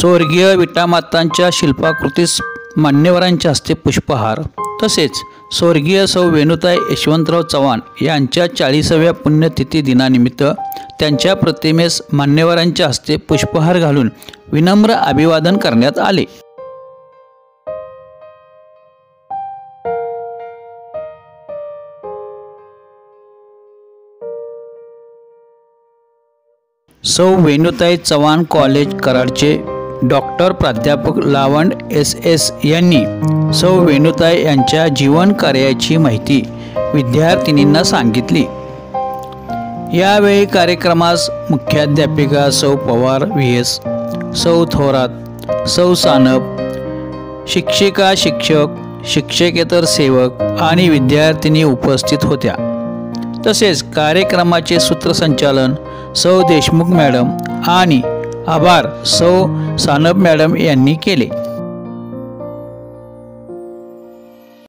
स्वर्गीय विटामातांच्या शिल्पाकृतीस मान्यवरांच्या हस्ते पुष्पहार. तसेच स्वर्गीय सौ वेणुताई यशवंतराव चव्हाण यांच्या चाळीसाव्या पुण्यतिथी दिनानिमित्त त्यांच्या प्रतिमेस मान्यवरांच्या हस्ते पुष्पहार घालून विनम्र अभिवादन करण्यात आले. सौ वेणुताई चव्हाण कॉलेज कराडचे डॉक्टर प्राध्यापक लावंड एस एस यांनी सौ वेणुताई यांच्या जीवन कार्याची माहिती विद्यार्थिनींना सांगितली. यावेळी कार्यक्रमास मुख्याध्यापिका सौ पवार व्ही एस सौ थोरात सौ सानप शिक्षिका शिक्षक शिक्षकेतर सेवक आणि विद्यार्थिनी उपस्थित होत्या. तसेच कार्यक्रमाचे सूत्रसंचालन सौ देशमुख मॅडम आणि आभार. सौ सानप मॅडम यांनी केले.